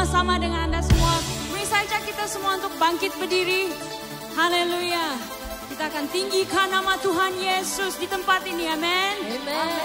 sama-sama dengan Anda semua. misalnya saja kita semua untuk bangkit berdiri. Haleluya. Kita akan tinggikan nama Tuhan Yesus di tempat ini. Amin. Amin.